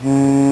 Hmm.